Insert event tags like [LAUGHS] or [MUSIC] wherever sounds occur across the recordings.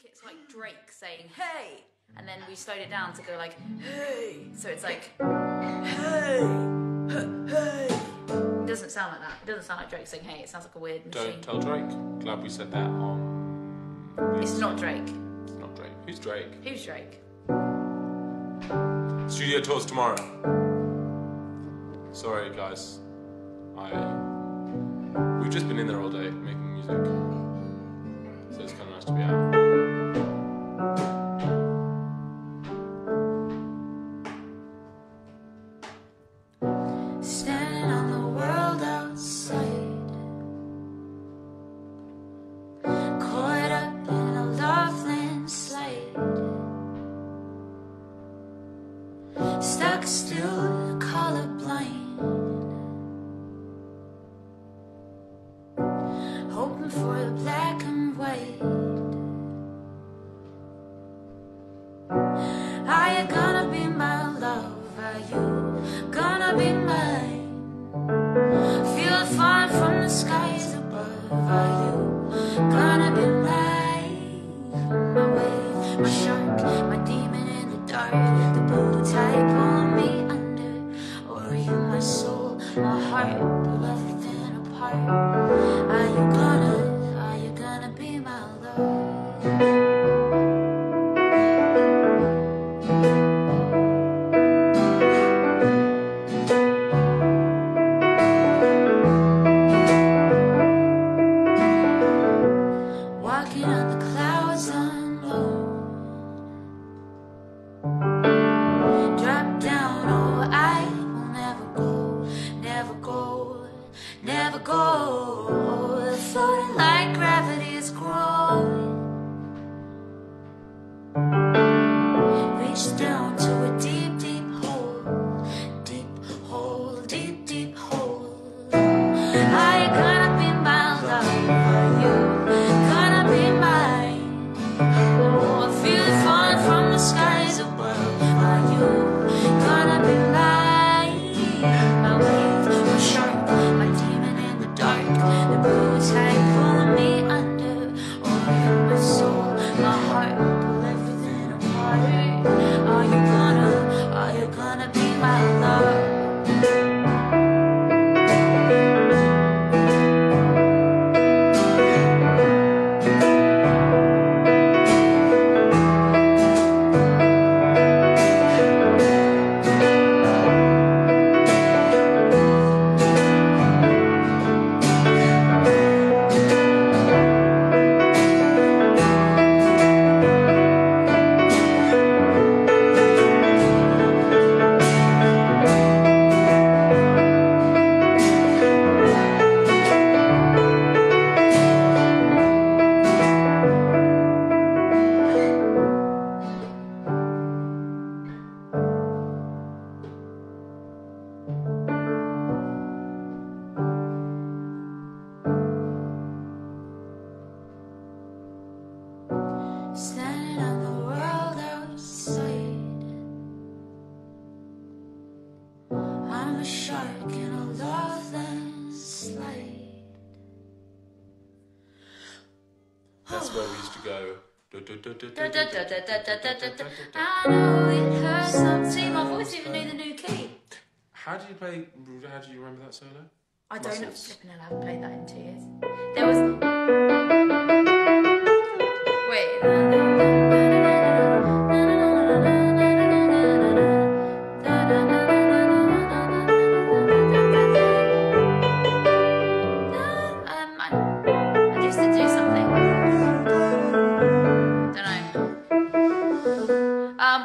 think it's like Drake saying "Hey," and then we slowed it down to go like "Hey," so it's like "Hey, hey." It doesn't sound like that. It doesn't sound like Drake saying "Hey." It sounds like a weird machine. Don't tell Drake. Glad we said that on. It's not Drake. It's not Drake. Who's Drake? Who's Drake? Studio tours tomorrow. Sorry, guys. I. We've just been in there all day making music. So it's kind of nice to be out. Gonna be my love? Are you gonna be mine? Feel falling from the skies above. Are you gonna be mine? My wave, my shark, my demon in the dark, the pulling me under. Or are you my soul, my heart, pull everything apart? Are you gonna, go. Floating like gravity is growing. Reach down to a deep, deep I'm a shark in a loveless slide. That's where we used to go. I know it hurts. Some see, my voice even knew the new key. How do you play? How do you remember that solo? I don't know. Muscles. Flipping hell, I haven't played that in two years.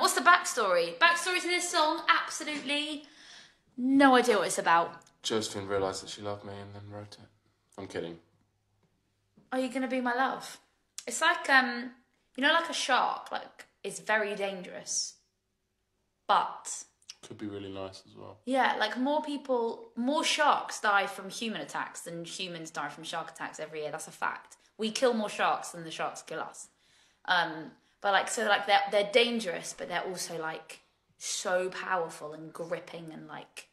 What's the backstory? Backstory to this song? Absolutely no idea what it's about. Josephine realised that she loved me and then wrote it. I'm kidding. Are you gonna be my love? It's like um, you know, like a shark. Like it's very dangerous, but Could be really nice as well. yeah, like more people, more sharks die from human attacks than humans die from shark attacks every year. That's a fact. We kill more sharks than the sharks kill us. Um, but like so, like they're they're dangerous, but they're also like so powerful and gripping and like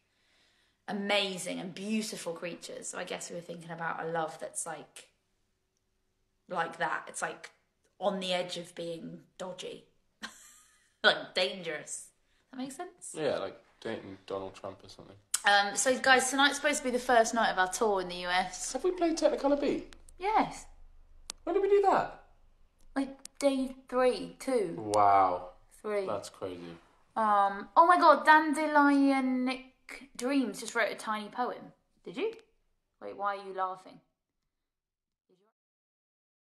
amazing and beautiful creatures. So I guess we were thinking about a love that's like like that. It's like on the edge of being dodgy, [LAUGHS] like dangerous. That makes sense. Yeah, like dating Donald Trump or something. Um, so, guys, tonight's supposed to be the first night of our tour in the US. Have we played Technicolor Beat? Yes, When did we do that? Three, two, Wow, three. that's crazy. Um. Oh my God, Dandelionic Dreams just wrote a tiny poem. Did you? Wait, why are you laughing?